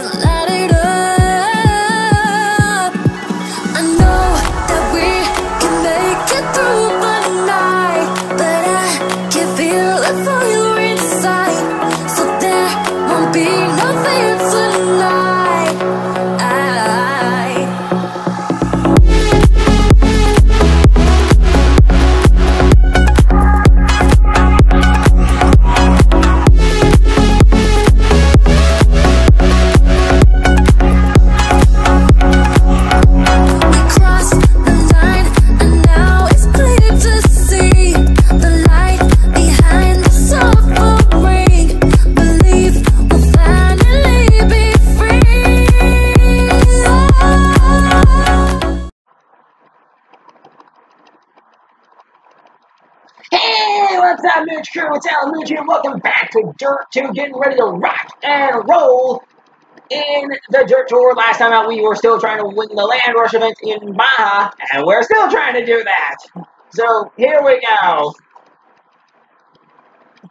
can light Crew? It's Alan Mooch here. Welcome back to Dirt 2, getting ready to rock and roll in the Dirt Tour. Last time out, we were still trying to win the Land Rush event in Baja, and we're still trying to do that. So, here we go.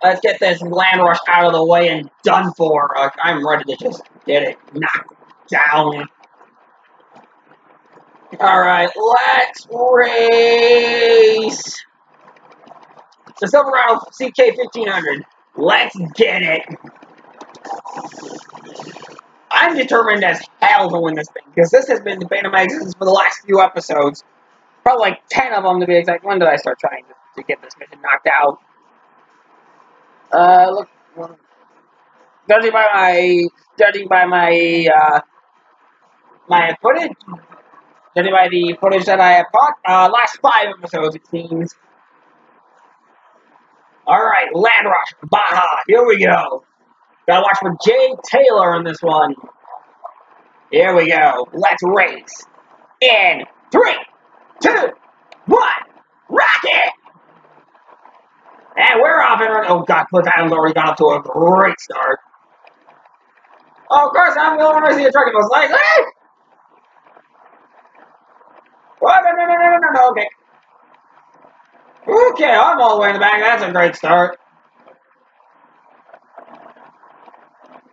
Let's get this Land Rush out of the way and done for. I'm ready to just get it knocked down. Alright, let's race. The Silverado CK 1500. Let's get it. I'm determined as hell to win this thing because this has been the bane of my existence for the last few episodes. Probably like 10 of them to be exact. When did I start trying to, to get this mission knocked out? Uh, look. Judging by my, judging by my, uh, my footage, judging by the footage that I have caught, uh, last five episodes it seems. Alright, Land Rush, Baja, here we go. Gotta watch for Jay Taylor on this one. Here we go. Let's race. In three, two, one, rocket! And we're off and running. Oh god, Cliff Adams already got up to a great start. Oh, of course, I'm the only one racing the truck and was like, hey! No, no, no, no, no, no, no, okay. Okay, I'm all the way in the back. That's a great start.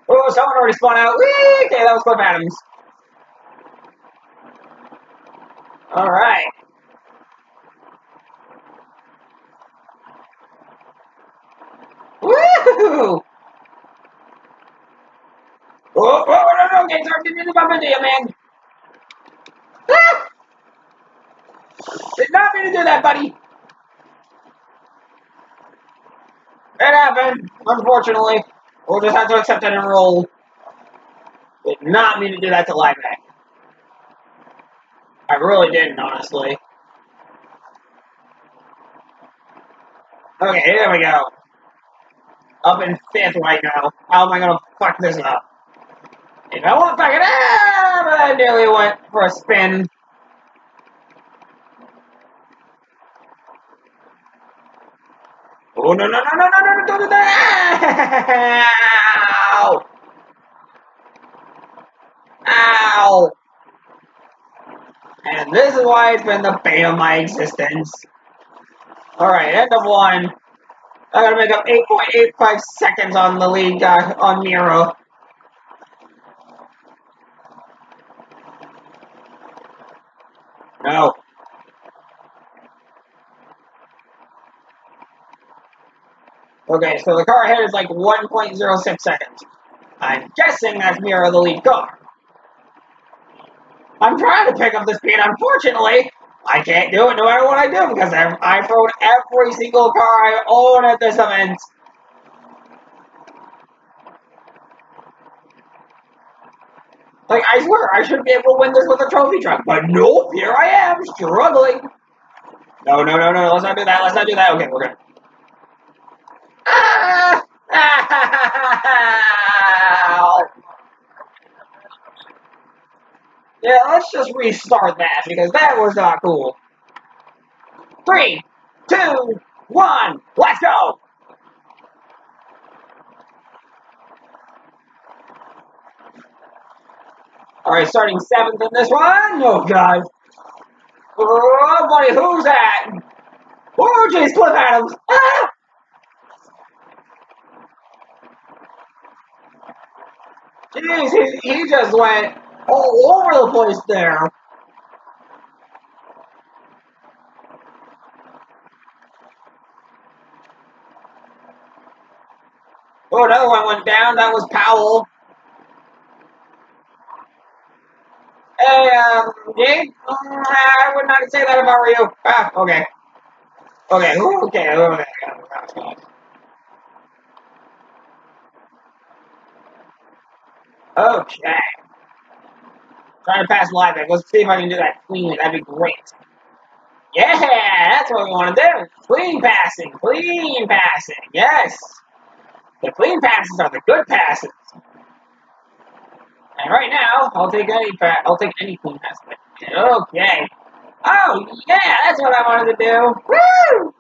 Oh, someone already spun out. Whee! Okay, that was Cliff Adams. All right. Woo! Oh, oh, no, no, mean bump into you, man. Ah! Did not mean to do that, buddy. It happened, unfortunately. We'll just have to accept it and roll. Did not mean to do that to Liveback. I really didn't, honestly. Okay, here we go. Up in fifth right now. How am I gonna fuck this up? If I fuck it up, I nearly went for a spin. Oh no no no no no no no don't do! Ow! Ow! And this is why it's been the bane of my existence. Alright, end of one. I gotta make up 8.85 seconds on the lead guy uh, on Mirra. No. Okay, so the car ahead is like 1.06 seconds. I'm guessing that's Mirra the lead car. I'm trying to pick up the speed. Unfortunately, I can't do it no matter what I do because I've, I've thrown every single car I own at this event. Like, I swear, I should be able to win this with a trophy truck, but nope, here I am, struggling. No, no, no, no, let's not do that, let's not do that. Okay, we're good. Ah! Ow! Yeah, let's just restart that because that was not cool. Three, two, one, let's go! Alright, starting seventh in this one. Oh, God. Oh, buddy, who's that? Oh, jeez, Cliff Adams. Ah! Jeez, he, just went all over the place there. Oh, another one went down. That was Powell. Hey, um, Jake, mm, I would not say that I you. Ah, okay. Okay, okay, okay. Okay. Trying to pass live back. Let's see if I can do that cleanly. That'd be great. Yeah, that's what we want to do. Clean passing. Clean passing. Yes. The clean passes are the good passes. And right now, I'll take any pa- I'll take any clean pass. Okay. Oh yeah, that's what I wanted to do. Woo!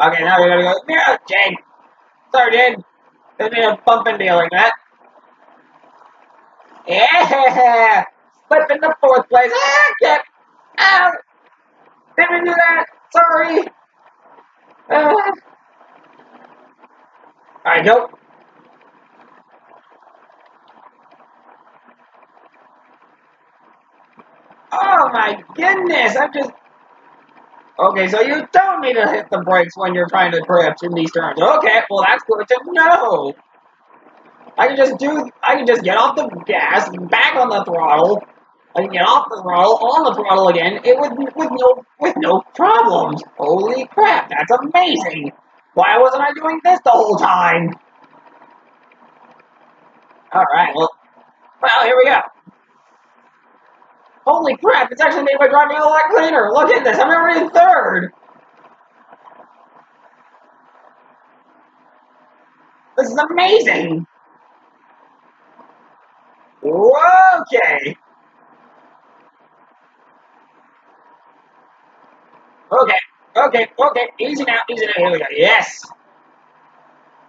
Okay, now we gotta go. Yeah, Jade. Sorry, Jade. Didn't mean to bump you like that. Yeah! Slip into fourth place. Ah, get out! Didn't do that. Sorry. Uh. Alright, nope. Oh my goodness, I'm just... Okay, so you don't need to hit the brakes when you're trying to drift in these turns. Okay, well that's good to know. I can just do, I can just get off the gas, back on the throttle, I can get off the throttle, on the throttle again, it with, with no, with no problems. Holy crap, that's amazing. Why wasn't I doing this the whole time? Alright, well, well, here we go. Holy crap, it's actually made my driving a lot cleaner. Look at this, I'm already third. This is amazing. Okay. Okay, okay, okay. Easy now, easy now. Here we go. Yes.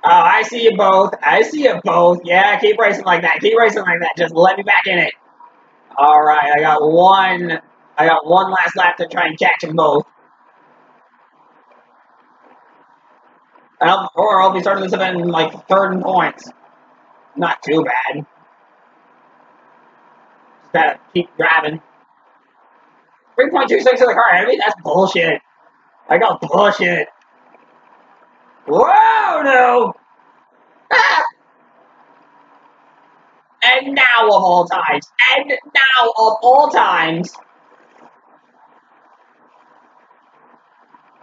Oh, I see you both. I see you both. Yeah, keep racing like that. Keep racing like that. Just let me back in it. All right, I got one. I got one last lap to try and catch them both. I'll, or I'll be starting this event in like third in points. Not too bad. Just gotta keep driving. 3.26 to the car enemy? That's bullshit. I got bullshit. Whoa, no! Ah! And now of all times. And now of all times.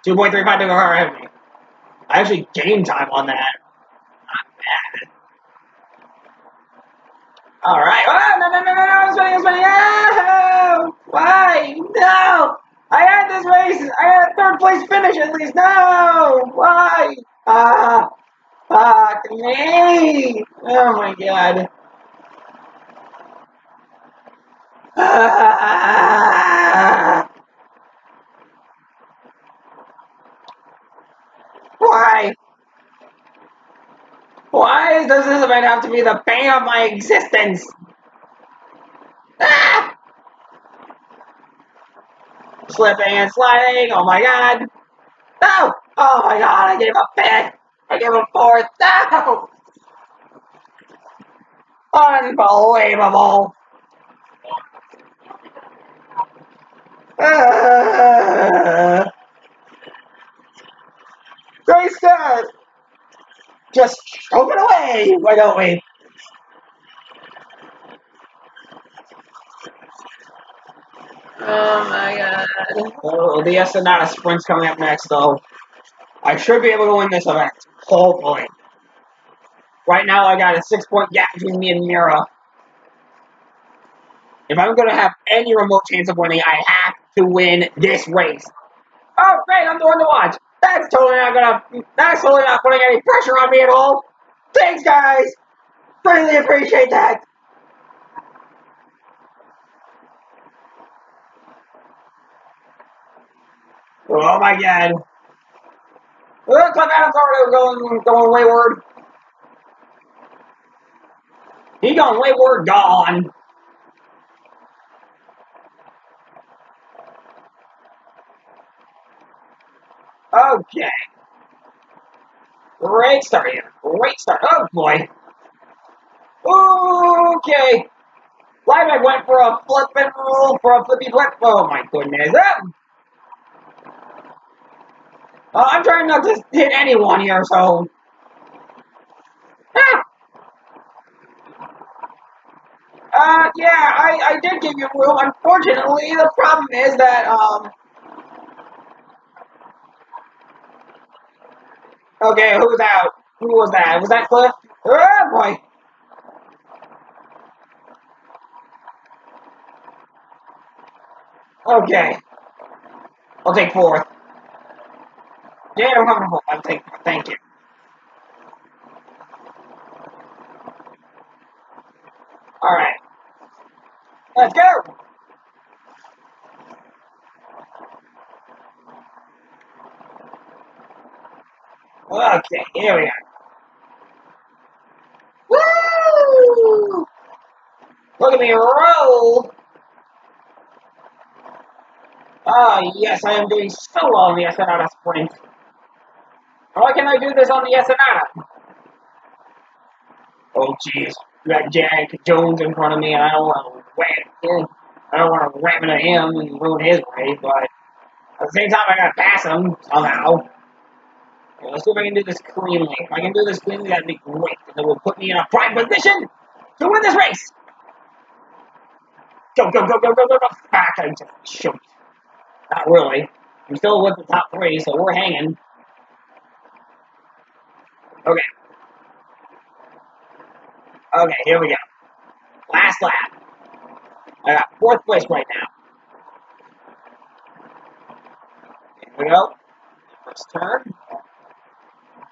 2.35 to the car enemy. I actually gained time on that. Not bad. Alright. Oh, no, no, no, no, no, I'm spinning, I'm spinning. Oh, why? No! I had this race. I had a third place finish at least. No! Why? Ah, fuck me. Oh my god. Ah. Why? Why does this event have to be the bane of my existence? Ah! Slipping and sliding, oh my god. No! Oh my god, I gave a fifth! I gave a fourth! No! Unbelievable! Uh, great start! Just choke it away, why don't we? Oh my god. Oh, the Ensenada Sprint's coming up next, though. I should be able to win this event. Hopefully. Right now, I got a six point gap between me and Mirra. If I'm going to have any remote chance of winning, I have to win this race. Oh, great, I'm the one to watch. That's totally not gonna, that's totally not putting any pressure on me at all. Thanks, guys. Really appreciate that. Oh my god. Oh, Cliff Adams going, going wayward. He gone wayward, gone. Okay. Great start here. Great start. Oh boy. Okay. Lineback went for a flip and roll for a flippy flip. Oh my goodness. Ah! Uh, I'm trying not to hit anyone here, so. Ah! Uh, yeah, I, I did give you room. Unfortunately, the problem is that, um. Okay, who's out? Who was that? Was that Cliff? Oh boy. Okay. I'll take fourth. Yeah, I'm home. I'll take thank you. Alright. Let's go! Okay, here we are. Woo! Look at me roll! Ah, yes, I am doing so well on the Ensenada sprint. Why can I do this on the Ensenada? Oh, jeez. You got Jack Jones in front of me, and I don't want to wham him. I don't want to ram into him and ruin his race, but at the same time, I gotta pass him somehow. Let's see if I can do this cleanly. If I can do this cleanly, that'd be great. And it will put me in a prime position to win this race. Go, go, go, go, go, go, go. Back, I shoot. Not really. I'm still with the top three, so we're hanging. Okay. Okay, here we go. Last lap. I got fourth place right now. Here we go. First turn.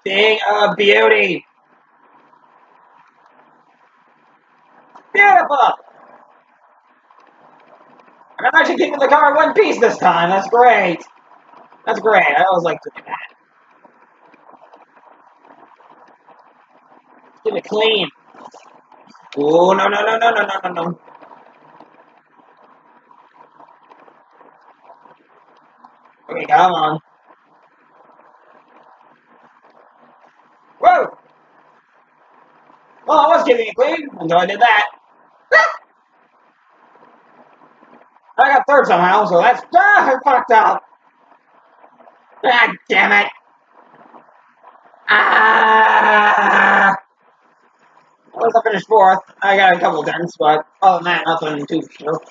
Thing of beauty. Beautiful. I'm actually keeping the car in one piece this time. That's great. That's great. I always like doing that. Keep it clean. Oh, no, no, no, no, no, no, no, no. Okay, come on. Whoa! Well, I was keeping it clean until I did that. I got third somehow, so that's ah, fucked up. Ah, damn it. Ah. Least I finished fourth. I got a couple dents, but other than that, nothing too sure.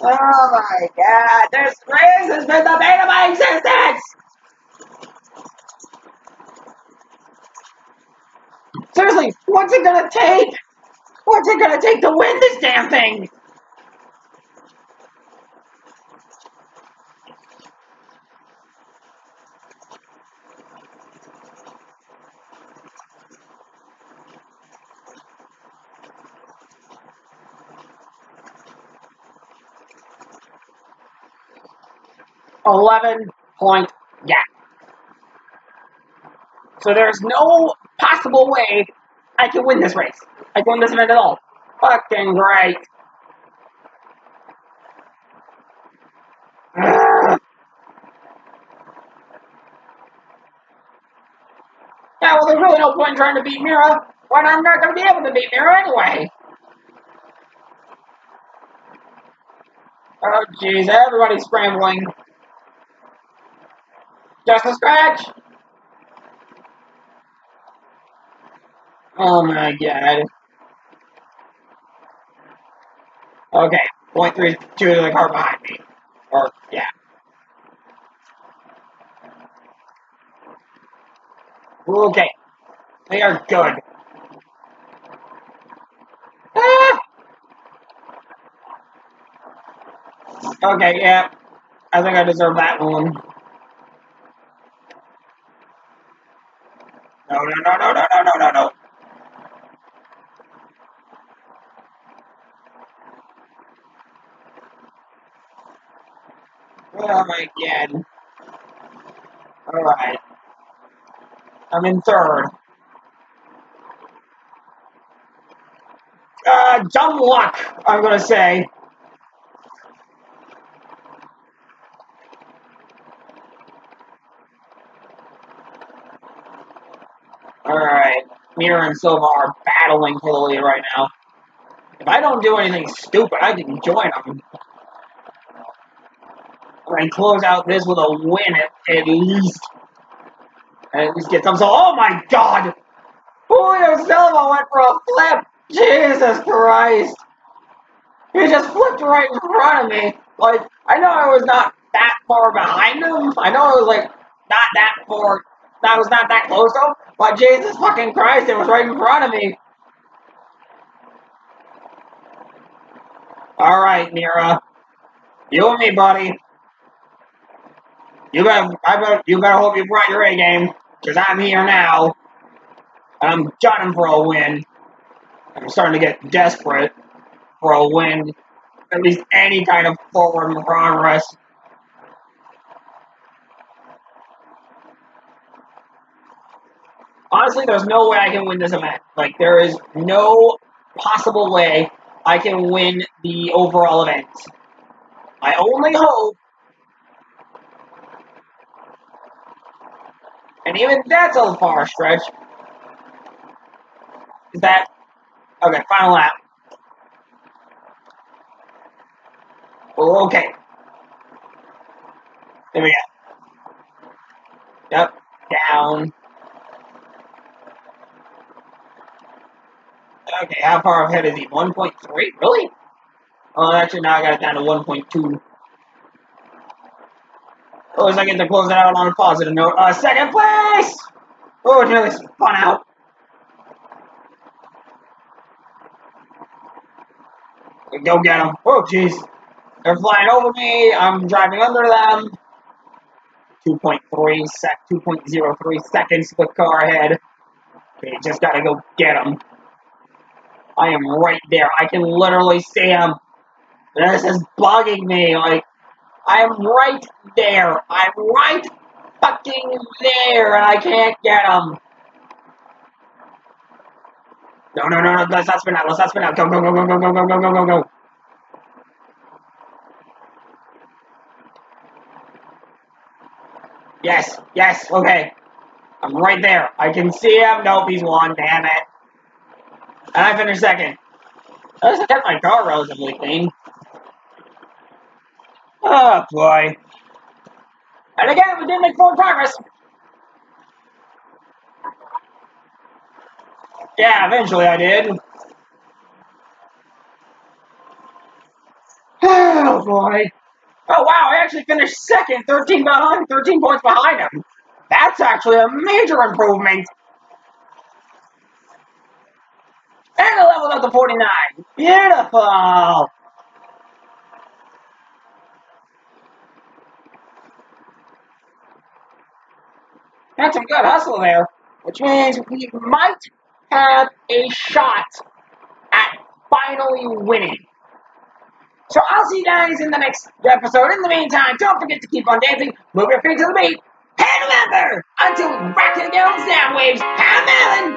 Oh my god, this race has been the bane of my existence! Seriously, what's it gonna take? What's it gonna take to win this damn thing? Eleven point gap. So there's no possible way I can win this race. I can win this event at all. Fucking great. Yeah, well, there's really no point in trying to beat Mirra when I'm not going to be able to beat Mirra anyway. Oh, jeez, everybody's scrambling. Just a scratch. Oh my god. Okay, point three two to the car behind me. Or yeah. Okay. They are good. Ah! Okay, yeah. I think I deserve that one. No, no, no, no, no, no, no, no, no. Oh my god. Alright. I'm in third. Uh, dumb luck, I'm gonna say. Alright. Mirra and Silva are battling for right now. If I don't do anything stupid, I can join them. And close out this with a win at, at least. And at least get some. So, oh my god! Julio Silva went for a flip! Jesus Christ! He just flipped right in front of me. Like, I know I was not that far behind him. I know I was like not that far. That was not that close to him. But Jesus fucking Christ, it was right in front of me. All right, Mirra. You and me, buddy. You better, I better, you better hope you brought your A game, because I'm here now. I'm gunning for a win. I'm starting to get desperate for a win. At least any kind of forward progress. Honestly, there's no way I can win this event. Like, there is no possible way I can win the overall event. I only hope, and even that's a far stretch, is that, okay, final lap. Well, okay. There we go. Yep, down. Okay, how far ahead is he? 1.3? Really? Oh, actually, now I got it down to 1.2. As I get to close it out on a positive note. Uh, second place! Oh, it nearly spun out. Go get them. Oh, jeez. They're flying over me. I'm driving under them. 2.3 sec, 2.03 seconds with car ahead. Okay, just gotta go get them. I am right there. I can literally see them. This is bugging me. Like, I am right there. I'm right fucking there, and I can't get him. No, no, no, no. Let's not spin out. Let's not spin out. Go, go, go, go, go, go, go, go, go, go, go. Yes, yes, okay. I'm right there. I can see him. Nope, he's won. Damn it. And I finished second. I just kept my car relatively clean. Oh boy. And again, we didn't make forward progress. Yeah, eventually I did. Oh boy. Oh wow, I actually finished second, 13 behind, 13 points behind him. That's actually a major improvement. And I leveled up to 49. Beautiful. That's some good hustle there, which means we might have a shot at finally winning. So I'll see you guys in the next episode. In the meantime, don't forget to keep on dancing, move your feet to the beat, and remember, until rocking down sound waves, I'm Alan,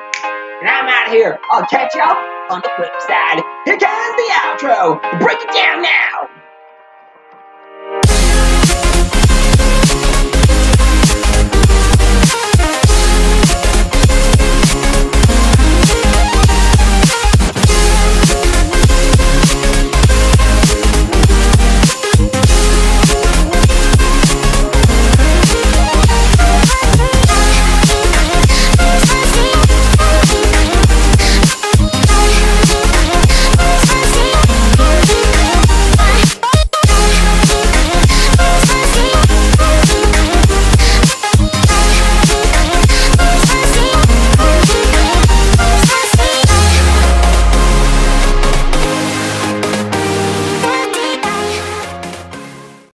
and I'm out here. I'll catch y'all on the flip side. Here comes the outro. Break it down now.